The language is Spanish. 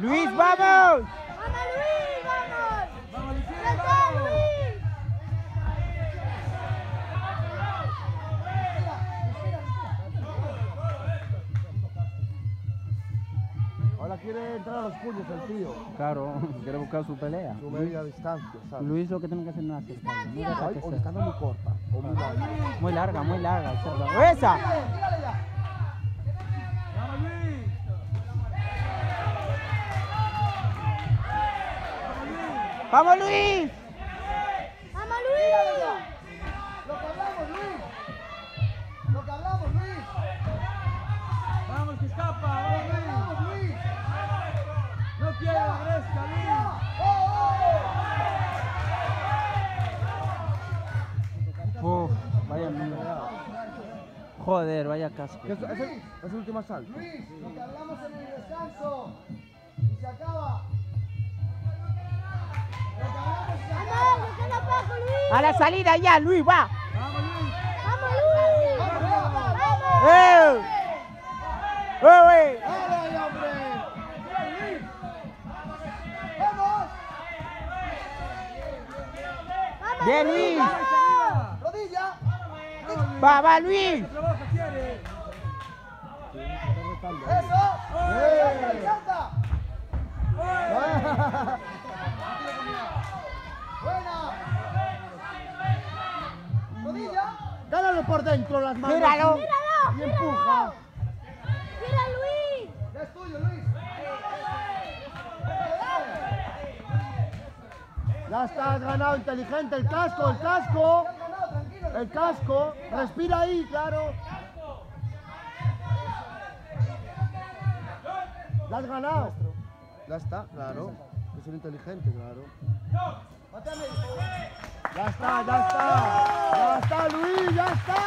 Luis, vamos. ¡Vamos, Luis! ¡Vamos! ¡Ya está, Luis! Ahora quiere entrar a los puños el tío. Claro, quiere buscar su pelea. Su media distancia, ¿sabes? Luis lo que tiene que hacer no es acercarse. No o está muy corta. O muy larga. Muy larga, muy larga. ¡Esa! ¡Vamos, Luis! ¡Vamos, Luis! Lo que hablamos, Luis. Lo que hablamos, Luis. Vamos, que escapa. Hablamos, Luis. No quiere agresta, Uf, vaya mierda. Joder, vaya casco. Es, es, el, es el último asalto. Luis, lo que hablamos en el descanso. Y se acaba. A la salida ya, Luis, va. ¡Vamos, Luis! ¡Vamos, vamos, vamos! ¡Eh! ¡Eh, eh! Luis. ¡Vamos! ¡Vamos, Bien, Luis. ¡Rodilla! Va, va, Luis. ¡Eso! ¡Eh! Por dentro las manos. Míralo. Y empuja. ¡Mira, Luis! Ya es tuyo, Luis. Ya está, has ganado inteligente. El casco, el casco. El casco. Respira ahí, claro. Ya has ganado. Ya está, claro. Es ser inteligente, claro. Ya está, ya está. Ya está, Luis, ya está.